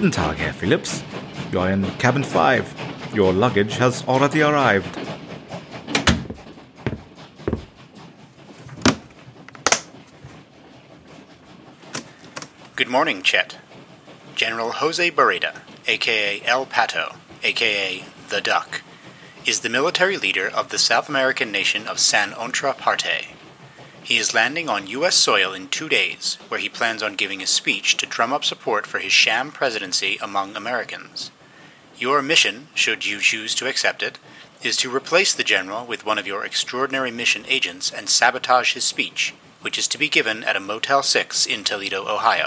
Guten Tag, Herr Phillips. You're in cabin 5. Your luggage has already arrived. Good morning, Chet. General Jose Barreda, aka El Pato, aka The Duck, is the military leader of the South American nation of San Ontra Parte. He is landing on U.S. soil in two days, where he plans on giving a speech to drum up support for his sham presidency among Americans. Your mission, should you choose to accept it, is to replace the general with one of your extraordinary mission agents and sabotage his speech, which is to be given at a Motel 6 in Toledo, Ohio.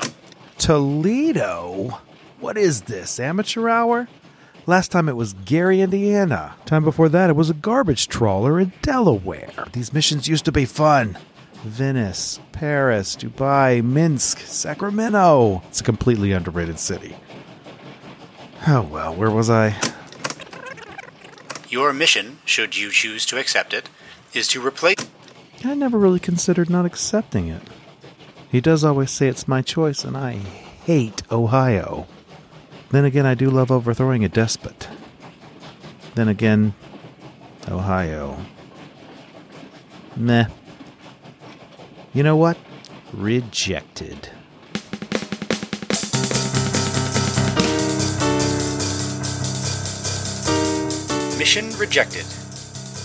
Toledo? What is this, amateur hour? Last time it was Gary, Indiana. Time before that, it was a garbage trawler in Delaware. These missions used to be fun. Venice, Paris, Dubai, Minsk, Sacramento. It's a completely underrated city. Oh well, where was I? Your mission, should you choose to accept it, is to replace. I never really considered not accepting it. He does always say it's my choice, and I hate Ohio. Then again, I do love overthrowing a despot. Then again, Ohio. Meh. You know what? Rejected. Mission Rejected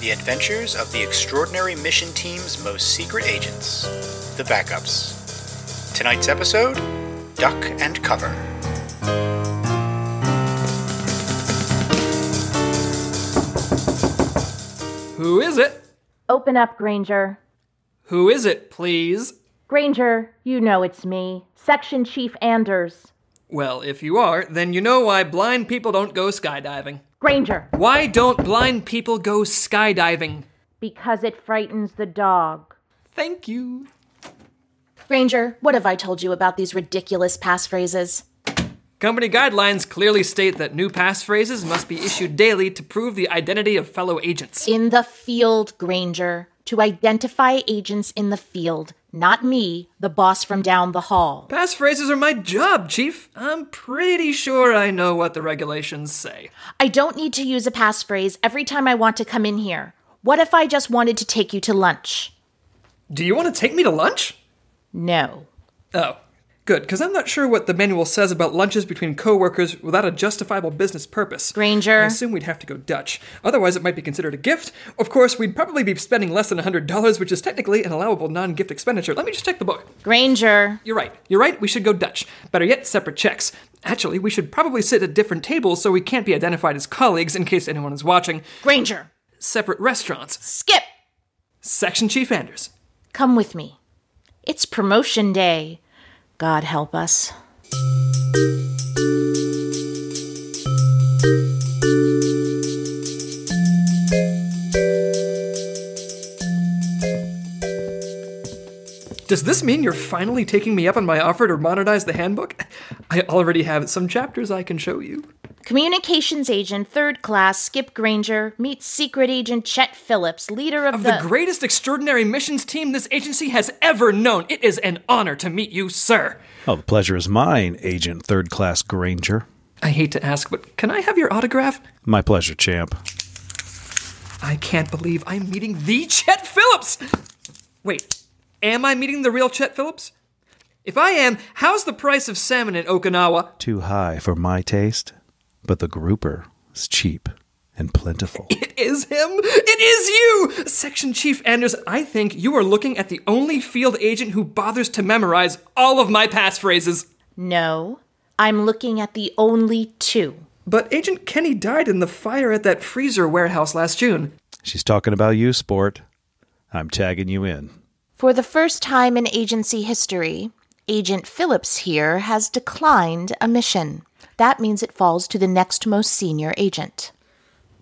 The Adventures of the Extraordinary Mission Team's Most Secret Agents. The Backups. Tonight's episode Duck and Cover. Who is it? Open up, Granger. Who is it, please? Granger, you know it's me, Section Chief Anders. Well, if you are, then you know why blind people don't go skydiving. Granger, Why don't blind people go skydiving? because it frightens the dog. Thank you. Granger, what have I told you about these ridiculous passphrases? Company guidelines clearly state that new passphrases must be issued daily to prove the identity of fellow agents. In the field, Granger. To identify agents in the field, not me, the boss from down the hall. Passphrases are my job, Chief. I'm pretty sure I know what the regulations say. I don't need to use a passphrase every time I want to come in here. What if I just wanted to take you to lunch? Do you want to take me to lunch? No. Oh, good, because I'm not sure what the manual says about lunches between coworkers without a justifiable business purpose. Granger. I assume we'd have to go Dutch. Otherwise, it might be considered a gift. Of course, we'd probably be spending less than $100, which is technically an allowable non gift expenditure. Let me just check the book. Granger. You're right. You're right. We should go Dutch. Better yet, separate checks. Actually, we should probably sit at different tables so we can't be identified as colleagues in case anyone is watching. Granger. Separate restaurants. Skip. Section Chief Anders. Come with me. It's promotion day. God help us. Does this mean you're finally taking me up on my offer to modernize the handbook? I already have some chapters I can show you. Communications agent, third class, Skip Granger, meets secret agent Chet Phillips, leader of, Of the greatest extraordinary missions team this agency has ever known, it is an honor to meet you, sir. Oh, the pleasure is mine, Agent Third Class Granger. I hate to ask, but can I have your autograph? My pleasure, champ. I can't believe I'm meeting the Chet Phillips! Wait, am I meeting the real Chet Phillips? If I am, how's the price of salmon in Okinawa? Too high for my taste, but the grouper is cheap and plentiful. It is him! It is you! Section Chief Anders, I think you are looking at the only field agent who bothers to memorize all of my passphrases. No, I'm looking at the only two. But Agent Kenny died in the fire at that freezer warehouse last June. She's talking about you, sport. I'm tagging you in. For the first time in agency history, Agent Phillips here has declined a mission. That means it falls to the next most senior agent.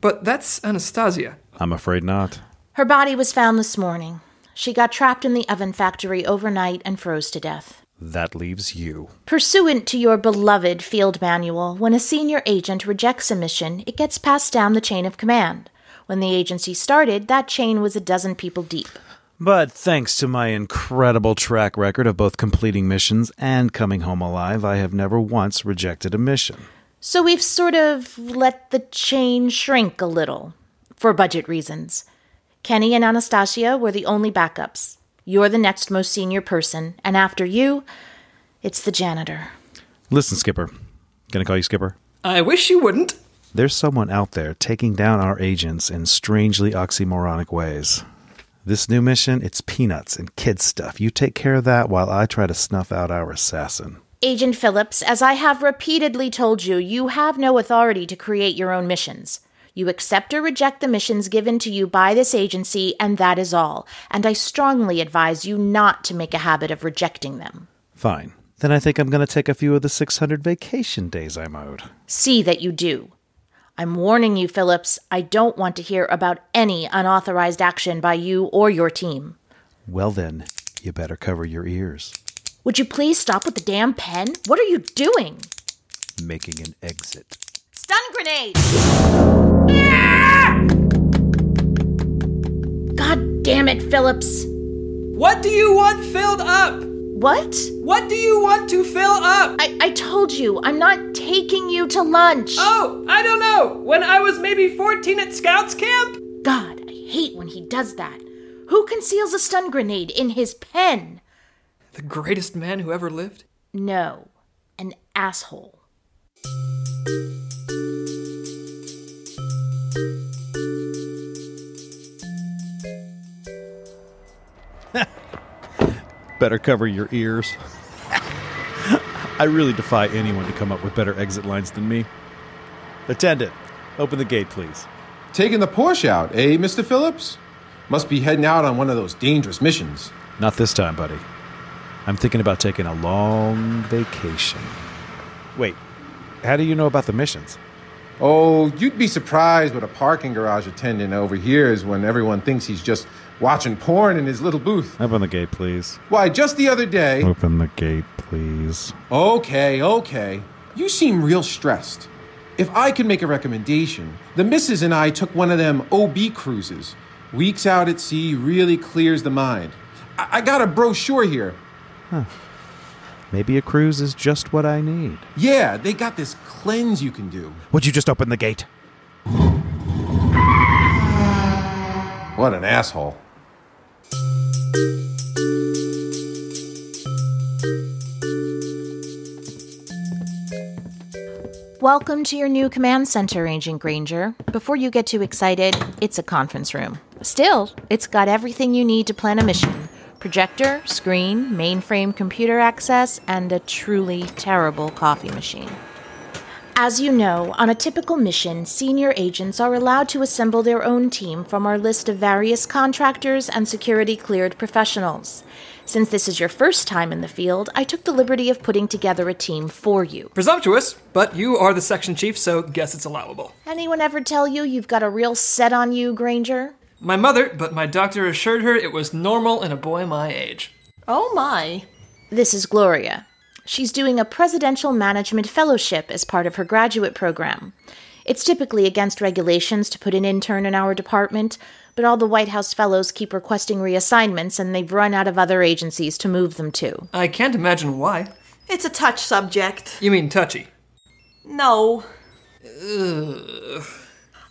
But that's Anastasia. I'm afraid not. Her body was found this morning. She got trapped in the oven factory overnight and froze to death. That leaves you. Pursuant to your beloved field manual, when a senior agent rejects a mission, it gets passed down the chain of command. When the agency started, that chain was a dozen people deep. But thanks to my incredible track record of both completing missions and coming home alive, I have never once rejected a mission. So we've sort of let the chain shrink a little for budget reasons. Kenny and Anastasia were the only backups. You're the next most senior person, and after you, it's the janitor. Listen, Skipper. Gonna call you Skipper? I wish you wouldn't. There's someone out there taking down our agents in strangely oxymoronic ways. This new mission, it's peanuts and kid stuff. You take care of that while I try to snuff out our assassin. Agent Phillips, as I have repeatedly told you, you have no authority to create your own missions. You accept or reject the missions given to you by this agency, and that is all. And I strongly advise you not to make a habit of rejecting them. Fine. Then I think I'm going to take a few of the 600 vacation days I'm owed. See that you do. I'm warning you, Phillips, I don't want to hear about any unauthorized action by you or your team. Well, then, you better cover your ears. Would you please stop with the damn pen? What are you doing? Making an exit. Stun grenade! God damn it, Phillips. What do you want filled up? What? What do you want to fill up? I, I told you, I'm not taking you to lunch. Oh, I don't know. When I was maybe 14 at Scouts camp? God, I hate when he does that. Who conceals a stun grenade in his pen? The greatest man who ever lived? No, an asshole. Better cover your ears. I really defy anyone to come up with better exit lines than me. Attendant, open the gate, please. Taking the Porsche out, eh, Mr. Phillips? Must be heading out on one of those dangerous missions. Not this time, buddy. I'm thinking about taking a long vacation. Wait, how do you know about the missions? Oh, you'd be surprised what a parking garage attendant overhears when everyone thinks he's just watching porn in his little booth. Open the gate, please. Why, just the other day. Open the gate, please. Okay, okay. You seem real stressed. If I could make a recommendation, the missus and I took one of them OB cruises. Weeks out at sea really clears the mind. I, I got a brochure here. Maybe a cruise is just what I need. Yeah, they got this cleanse you can do. Would you just open the gate? What an asshole. Welcome to your new command center, Agent Granger. Before you get too excited, it's a conference room. Still, it's got everything you need to plan a mission projector, screen, mainframe computer access, and a truly terrible coffee machine. As you know, on a typical mission, senior agents are allowed to assemble their own team from our list of various contractors and security cleared professionals. Since this is your first time in the field, I took the liberty of putting together a team for you. Presumptuous, but you are the section chief, so guess it's allowable. Anyone ever tell you you've got a real set on you, Granger? My mother, but my doctor assured her it was normal in a boy my age. Oh my. This is Gloria. She's doing a presidential management fellowship as part of her graduate program. It's typically against regulations to put an intern in our department, but all the White House fellows keep requesting reassignments and they've run out of other agencies to move them to. I can't imagine why. It's a touch subject. You mean touchy? No. Ugh.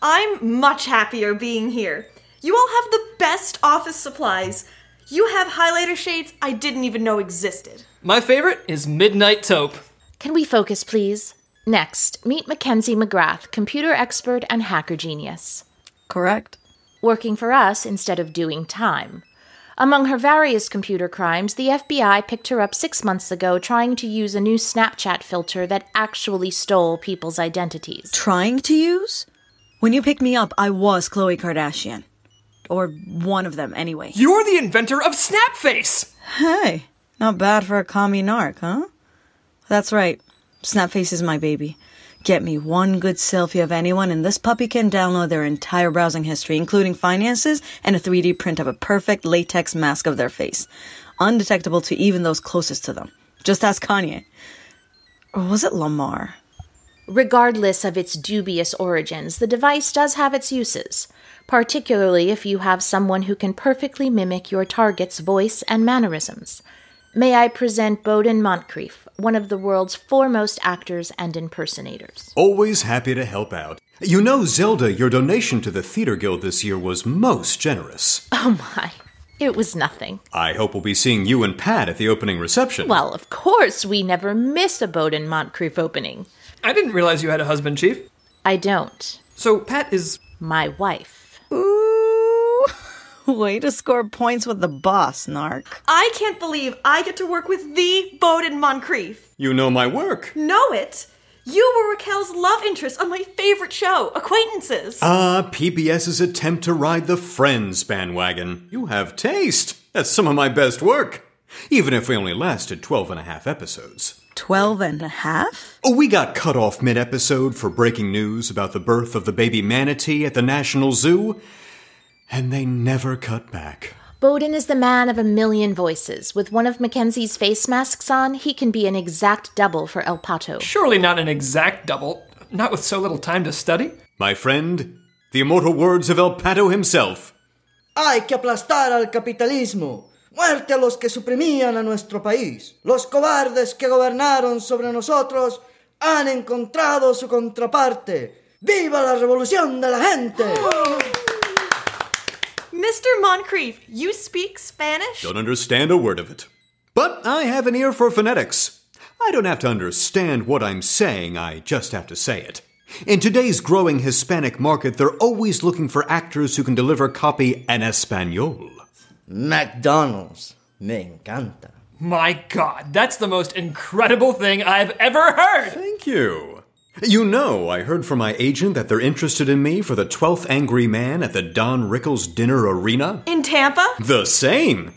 I'm much happier being here. You all have the best office supplies. You have highlighter shades I didn't even know existed. My favorite is Midnight Taupe. Can we focus, please? Next, meet Mackenzie McGrath, computer expert and hacker genius. Correct. Working for us instead of doing time. Among her various computer crimes, the FBI picked her up six months ago trying to use a new Snapchat filter that actually stole people's identities. Trying to use? When you picked me up, I was Khloe Kardashian. Or one of them, anyway. You're the inventor of Snapface! Hey, not bad for a commie narc, huh? That's right. Snapface is my baby. Get me one good selfie of anyone, and this puppy can download their entire browsing history, including finances and a 3D print of a perfect latex mask of their face. Undetectable to even those closest to them. Just ask Kanye. Or was it Lamar? Regardless of its dubious origins, the device does have its uses, particularly if you have someone who can perfectly mimic your target's voice and mannerisms. May I present Bowden Montcrief, one of the world's foremost actors and impersonators. Always happy to help out. You know, Zelda, your donation to the Theater Guild this year was most generous. Oh my, it was nothing. I hope we'll be seeing you and Pat at the opening reception. Well, of course, we never miss a Bowden Montcrief opening. I didn't realize you had a husband, Chief. I don't. So Pat is My wife. Ooh. Way to score points with the boss, Narc. I can't believe I get to work with the Bowden Montcrief. you know my work. Know it? You were Raquel's love interest on my favorite show, Acquaintances. Ah, PBS's attempt to ride the Friends bandwagon. You have taste. That's some of my best work. Even if we only lasted 12 and a half episodes. Twelve and a half? Oh, we got cut off mid episode for breaking news about the birth of the baby manatee at the National Zoo, and they never cut back. Bowden is the man of a million voices. With one of Mackenzie's face masks on, he can be an exact double for El Pato. surely not an exact double, not with so little time to study. My friend, the immortal words of El Pato himself. Hay que aplastar al capitalismo. Muerte a los que suprimían a nuestro país. Los cobardes que gobernaron sobre nosotros han encontrado su contraparte. ¡Viva la revolución de la gente! Mr. Montcrief, you speak Spanish? Don't understand a word of it. But I have an ear for phonetics. I don't have to understand what I'm saying, I just have to say it. In today's growing Hispanic market, they're always looking for actors who can deliver copy en español. McDonald's. Me encanta. My god, that's the most incredible thing I've ever heard! Thank you. You know, I heard from my agent that they're interested in me for the 12th Angry Man at the Don Rickles Dinner Arena. In Tampa? The same!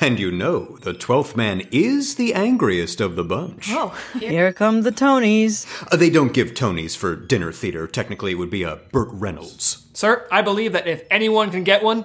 And you know, the 12th man is the angriest of the bunch. Oh. Here come the Tonys. Uh, They don't give Tonys for dinner theater. Technically, it would be a Burt Reynolds. Sir, I believe that if anyone can get one,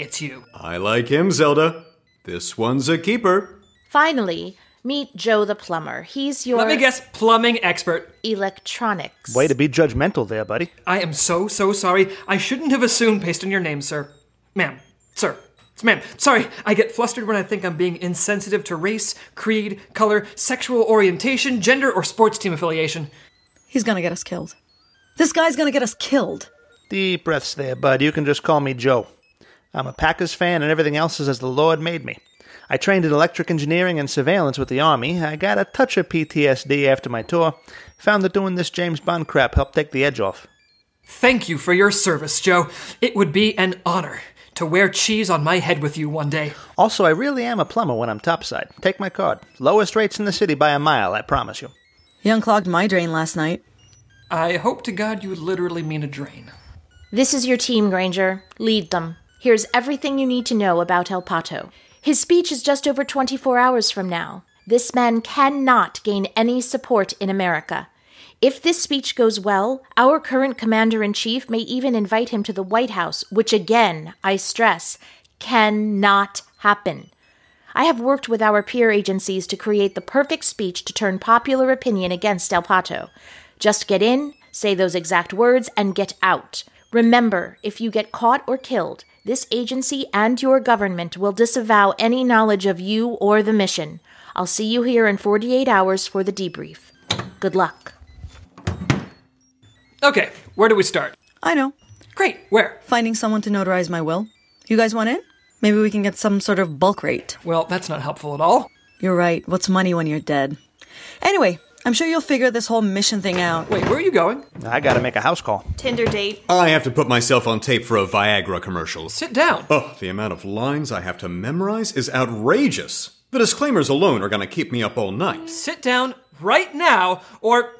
it's you. I like him, Zelda. This one's a keeper. Finally, meet Joe the plumber. He's your Let me guess, plumbing expert. electronics. Way to be judgmental there, buddy. I am so, so sorry. I shouldn't have assumed based on your name, sir. Ma'am. Sir. It's ma'am. Sorry, I get flustered when I think I'm being insensitive to race, creed, color, sexual orientation, gender, or sports team affiliation. He's gonna get us killed. This guy's gonna get us killed. Deep breaths there, bud. You can just call me Joe. I'm a Packers fan, and everything else is as the Lord made me. I trained in electric engineering and surveillance with the Army. I got a touch of PTSD after my tour. Found that doing this James Bond crap helped take the edge off. Thank you for your service, Joe. It would be an honor to wear cheese on my head with you one day. Also, I really am a plumber when I'm topside. Take my card. Lowest rates in the city by a mile, I promise you. You unclogged my drain last night. I hope to God you literally mean a drain. This is your team, Granger. Lead them. Here's everything you need to know about El Pato. His speech is just over 24 hours from now. This man cannot gain any support in America. If this speech goes well, our current commander in chief may even invite him to the White House, which again, I stress, cannot happen. I have worked with our peer agencies to create the perfect speech to turn popular opinion against El Pato. Just get in, say those exact words, and get out. Remember, if you get caught or killed, this agency and your government will disavow any knowledge of you or the mission. I'll see you here in 48 hours for the debrief. Good luck. Okay, where do we start? I know. Great, where? Finding someone to notarize my will. You guys want in? Maybe we can get some sort of bulk rate. Well, that's not helpful at all. You're right. What's money when you're dead? Anyway, I'm sure you'll figure this whole mission thing out. Wait, where are you going? I gotta make a house call. Tinder date. I have to put myself on tape for a Viagra commercial. Sit down. Oh, the amount of lines I have to memorize is outrageous. The disclaimers alone are going to keep me up all night. Sit down right now, or.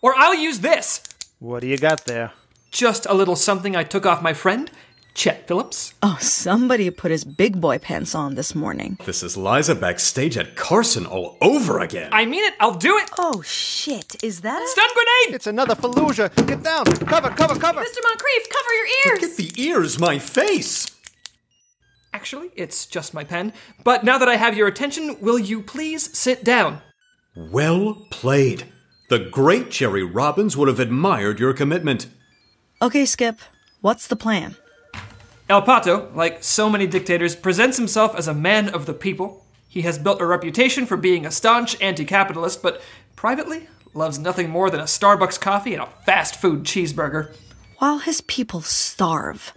or I'll use this. What do you got there? Just a little something I took off my friend, Chet Phillips. Oh, somebody put his big boy pants on this morning. This is Liza backstage at Carson all over again. I mean it, I'll do it. Oh, shit. Is that a. Stun grenade! It's another Fallujah. Get down. Cover, cover, cover. Mr. Montcrief, cover your ears! Get the ears, my face! Actually, it's just my pen. But now that I have your attention, will you please sit down? Well played. The great Jerry Robbins would have admired your commitment. Okay, Skip, what's the plan? El Pato, like so many dictators, presents himself as a man of the people. He has built a reputation for being a staunch anti capitalist, but privately loves nothing more than a Starbucks coffee and a fast food cheeseburger. While his people starve,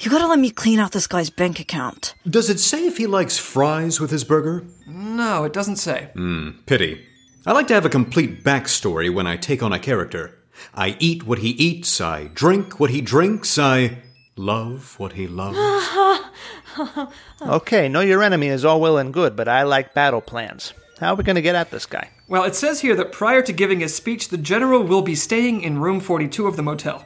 you gotta let me clean out this guy's bank account. Does it say if he likes fries with his burger? No, it doesn't say. Hmm, pity. I like to have a complete backstory when I take on a character. I eat what he eats, I drink what he drinks, I love what he loves. Okay, know your enemy is all well and good, but I like battle plans. How are we going to get at this guy? Well, it says here that prior to giving his speech, the general will be staying in room 42 of the motel.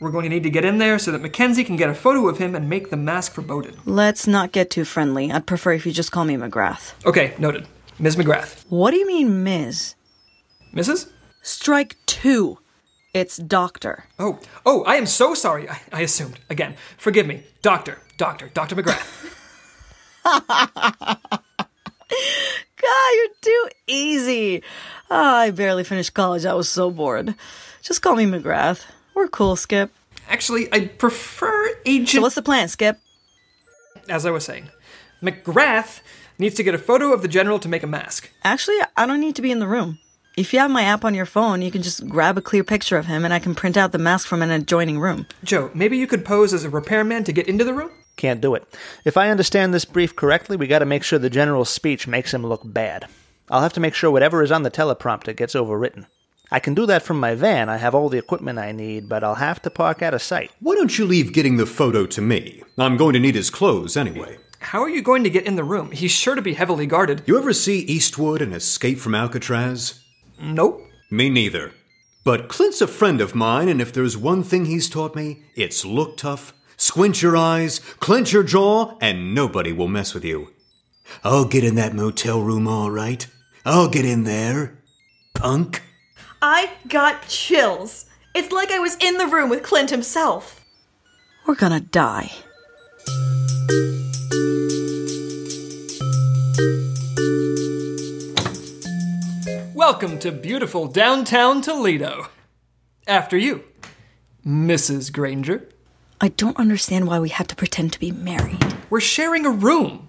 We're going to need to get in there so that Mackenzie can get a photo of him and make the mask for Bowden. Let's not get too friendly. I'd prefer if you just call me McGrath. Okay, noted. Ms. McGrath. What do you mean, Ms.? Mrs.? Strike two. It's Doctor. Oh, oh, I am so sorry. I, I assumed. Again, forgive me. Doctor, Doctor, Dr. McGrath. God, you're too easy. Ah, I barely finished college. I was so bored. Just call me McGrath. We're cool, Skip. Actually, I prefer Agent. So what's the plan, Skip? As I was saying, McGrath needs to get a photo of the general to make a mask. Actually, I don't need to be in the room. If you have my app on your phone, you can just grab a clear picture of him and I can print out the mask from an adjoining room. Joe, maybe you could pose as a repairman to get into the room? Can't do it. If I understand this brief correctly, we gotta make sure the general's speech makes him look bad. I'll have to make sure whatever is on the teleprompter gets overwritten. I can do that from my van. I have all the equipment I need, but I'll have to park out of sight. Why don't you leave getting the photo to me? I'm going to need his clothes anyway. How are you going to get in the room? He's sure to be heavily guarded. You ever see Eastwood and Escape from Alcatraz? Nope. Me neither. But Clint's a friend of mine, and if there's one thing he's taught me, it's look tough, squint your eyes, clench your jaw, and nobody will mess with you. I'll get in that motel room all right. I'll get in there. Punk. I got chills. It's like I was in the room with Clint himself. We're gonna die. Welcome to beautiful downtown Toledo. After you, Mrs. Granger. I don't understand why we had to pretend to be married. We're sharing a room.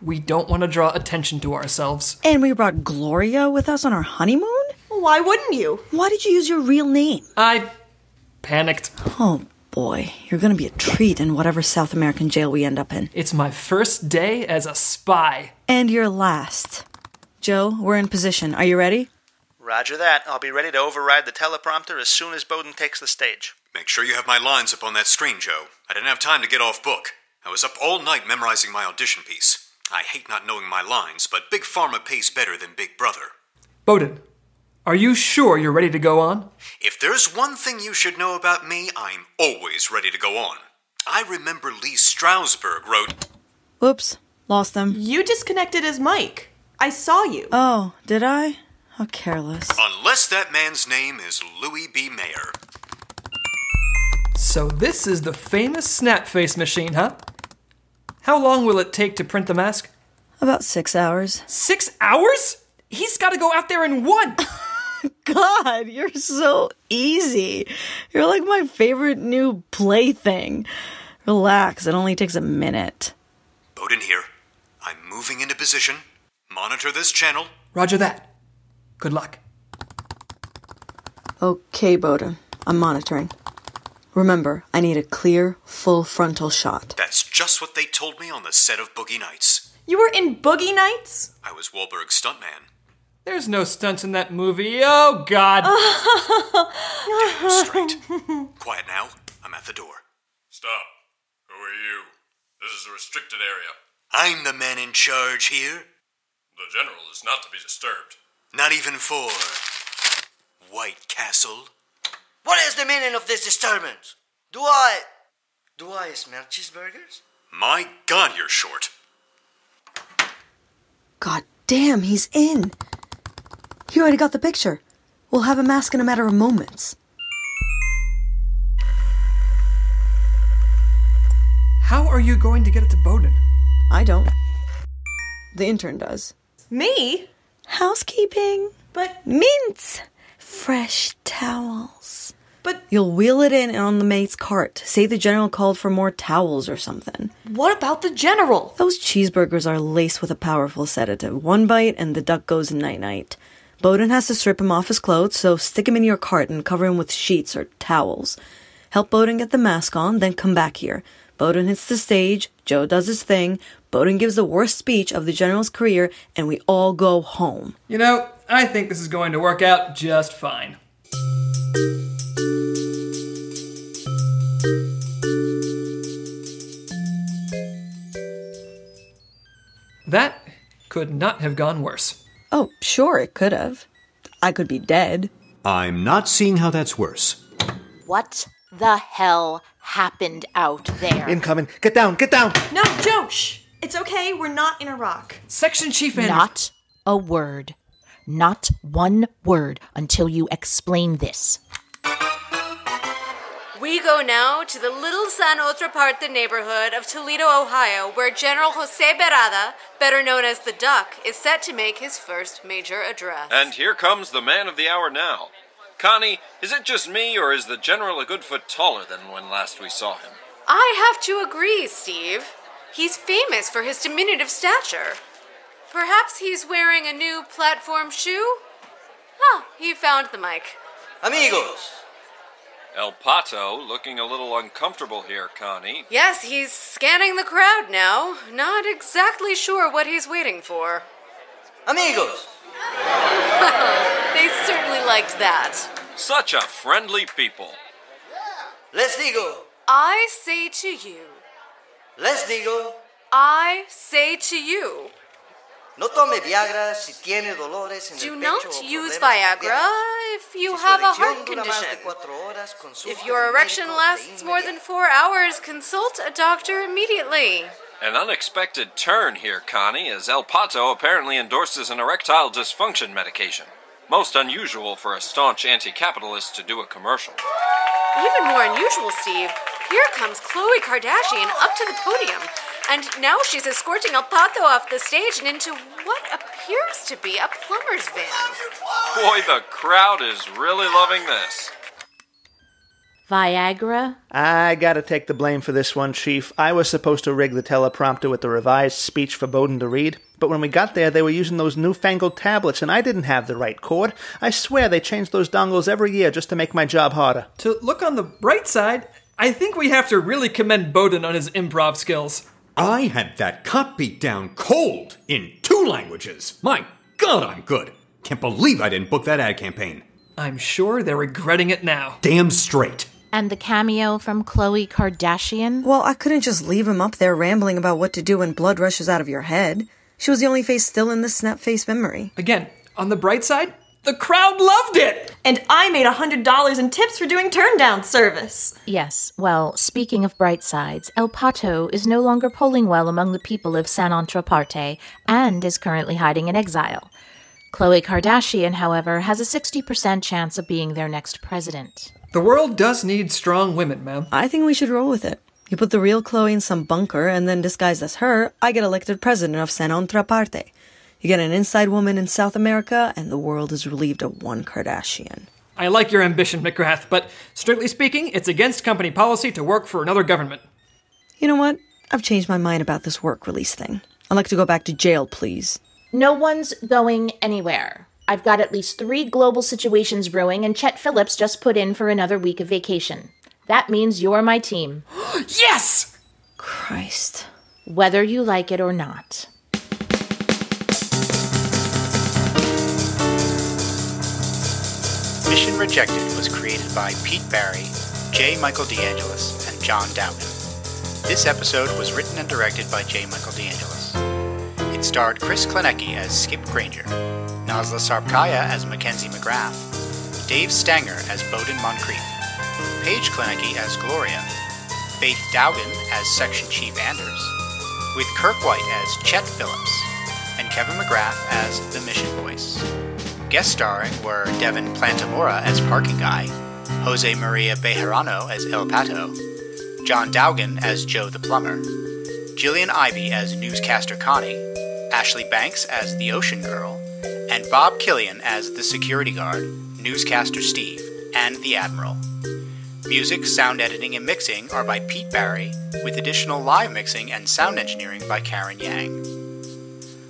We don't want to draw attention to ourselves. And we brought Gloria with us on our honeymoon? Why wouldn't you? Why did you use your real name? I panicked. Oh boy, you're gonna be a treat in whatever South American jail we end up in. It's my first day as a spy. And your last. Joe, we're in position. Are you ready? Roger that. I'll be ready to override the teleprompter as soon as Bowden takes the stage. Make sure you have my lines up on that screen, Joe. I didn't have time to get off book. I was up all night memorizing my audition piece. I hate not knowing my lines, but Big Pharma pays better than Big Brother. Bowden, are you sure you're ready to go on? If there's one thing you should know about me, I'm always ready to go on. I remember Lee Strasberg wrote. Oops, lost them. You disconnected his mic. I saw you. Oh, did I? How careless. Unless that man's name is Louis B. Mayer. So this is the famous snap face machine, huh? How long will it take to print the mask? About six hours. Six hours? He's got to go out there in one. God, you're so easy. You're like my favorite new plaything. Relax, it only takes a minute. Bowden here. I'm moving into position. Monitor this channel. Roger that. Good luck. Okay, Bowden. I'm monitoring. Remember, I need a clear, full frontal shot. That's just what they told me on the set of Boogie Nights. You were in Boogie Nights? I was Wahlberg's stuntman. There's no stunts in that movie. Oh, God. Damn straight. Quiet now. I'm at the door. Stop. Who are you? This is a restricted area. I'm the man in charge here. The general is not to be disturbed. Not even for White Castle. What is the meaning of this disturbance? Do I. Do I smell cheeseburgers? My God, you're short. God damn, he's in. He already got the picture. We'll have a mask in a matter of moments. How are you going to get it to Bowden? I don't. The intern does. Me? Housekeeping. But. Mints! fresh towels. But You'll wheel it in on the mate's cart. Say the general called for more towels or something. what about the general? Those cheeseburgers are laced with a powerful sedative. One bite and the duck goes night night. Bowden has to strip him off his clothes, so stick him in your cart and cover him with sheets or towels. Help Bowden get the mask on, then come back here. Bowden hits the stage, Joe does his thing, Bowden gives the worst speech of the general's career, and we all go home. You know, I think this is going to work out just fine. That could not have gone worse. Oh, sure, it could have. I could be dead. I'm not seeing how that's worse. What the hell happened out there? Incoming. Get down, get down. No, Joe, shh. It's okay, we're not in Iraq. Section Chief Anders. Not a word. Not one word until you explain this. We go now to the Little San Otra Parte neighborhood of Toledo, Ohio, where General Jose Berada, better known as the Duck, is set to make his first major address. And here comes the man of the hour now. Connie, is it just me, or is the general a good foot taller than when last we saw him? I have to agree, Steve. He's famous for his diminutive stature. Perhaps he's wearing a new platform shoe? Ah, he found the mic. Amigos, El Pato looking a little uncomfortable here, Connie. Yes, he's scanning the crowd now. Not exactly sure what he's waiting for. amigos, They certainly liked that. Such a friendly people. les digo, I say to you, les digo, I say to you, no tome Viagra si tiene dolores en do el not pecho o use Viagra if you Si have a heart dura más de condition. horas, If your erection lasts more than four hours, consult a doctor immediately. An unexpected turn here, Connie, as El Pato apparently endorses an erectile dysfunction medication. Most unusual for a staunch anti capitalist to do a commercial. Even more unusual, Steve. Here comes Khloe Kardashian up to the podium, and now she's escorting El Pato off the stage and into what appears to be a plumber's van. Boy, the crowd is really loving this. Viagra? I gotta take the blame for this one, Chief. I was supposed to rig the teleprompter with the revised speech for Bowden to read, but when we got there, they were using those newfangled tablets, and I didn't have the right cord. I swear they change those dongles every year just to make my job harder. To look on the bright side, I think we have to really commend Bowden on his improv skills. I had that cop beat down cold in two languages. My God, I'm good. Can't believe I didn't book that ad campaign. I'm sure they're regretting it now. Damn straight. And the cameo from Khloe Kardashian? Well, I couldn't just leave him up there rambling about what to do when blood rushes out of your head. She was the only face still in the snap face memory. Again, on the bright side, the crowd loved it! And I made a $100 in tips for doing turn down service. Yes, well, speaking of bright sides, El Pato is no longer polling well among the people of San Parte and is currently hiding in exile. Khloe Kardashian, however, has a 60% chance of being their next president. The world does need strong women, ma'am. I think we should roll with it. You put the real Khloe in some bunker and then disguise as her, I get elected president of San Parte. You get an inside woman in South America, and the world is relieved of one Kardashian. I like your ambition, McGrath, but strictly speaking, it's against company policy to work for another government. You know what? I've changed my mind about this work release thing. I'd like to go back to jail, please. No one's going anywhere. I've got at least three global situations brewing, and Chet Phillips just put in for another week of vacation. That means you're my team. yes! Christ. Whether you like it or not. Mission Rejected was created by Pete Barry, J. Michael DeAngelis, and John Dowgin. This episode was written and directed by J. Michael DeAngelis. It starred Chris Klaniecki as Skip Granger, Nazli Sarpkaya as Mackenzie McGrath, Dave Stanger as Bowden Montcrief, Paige Klaniecki as Gloria, Faith Dowgin as Section Chief Anders, with Kirk White as Chet Phillips, and Kevin McGrath as the Mission Voice. Guest starring were Devin Plantamura as Parking Guy, Jose Maria Bejarano as El Pato, John Dowgin as Joe the Plumber, Jillian Ivey as Newscaster Connie, Ashley Banks as the Ocean Girl, and Bob Killion as the security guard. Newscaster Steve, and the Admiral. Music, sound editing, and mixing are by Pete Barry, with additional live mixing and sound engineering by Karen Yang.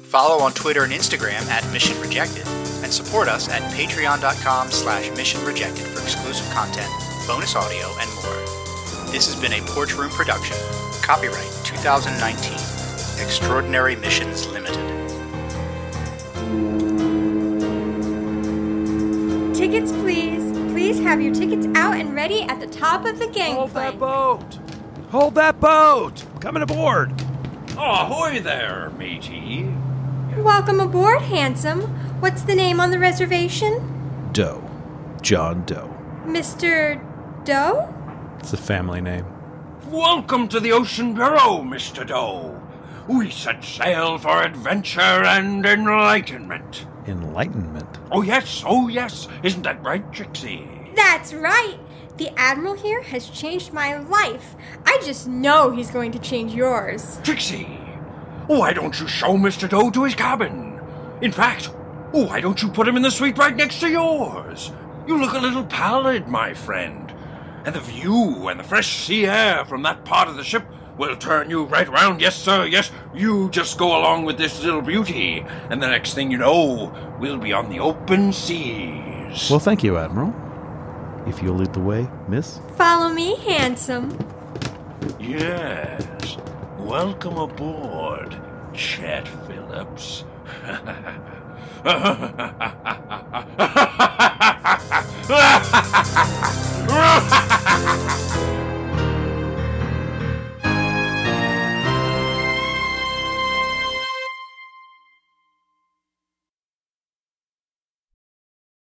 Follow on Twitter and Instagram at Mission Rejected, and support us at patreon.com slash mission rejected for exclusive content, bonus audio, and more. This has been a Porch Room production. Copyright 2019. Extraordinary Missions Limited. Tickets, please. Please have your tickets out and ready at the top of the gangplank. Hold that boat! Hold that boat! Coming aboard! Oh, ahoy there, matey. Welcome aboard, handsome. What's the name on the reservation? Doe. John Doe. Mr. Doe? It's a family name. Welcome to the Ocean Bureau, Mr. Doe. We set sail for adventure and enlightenment. Enlightenment. Oh, yes, oh, yes. Isn't that right, Trixie? That's right. The Admiral here has changed my life. I just know he's going to change yours. Trixie, why don't you show Mr. Doe to his cabin? In fact, why don't you put him in the suite right next to yours? You look a little pallid, my friend. And the view and the fresh sea air from that part of the ship will turn you right round. Yes, sir, yes. You just go along with this little beauty, and the next thing you know, we'll be on the open seas. Well, thank you, Admiral. If you'll lead the way, miss. Follow me, handsome. Yes. Welcome aboard, Chet Phillips.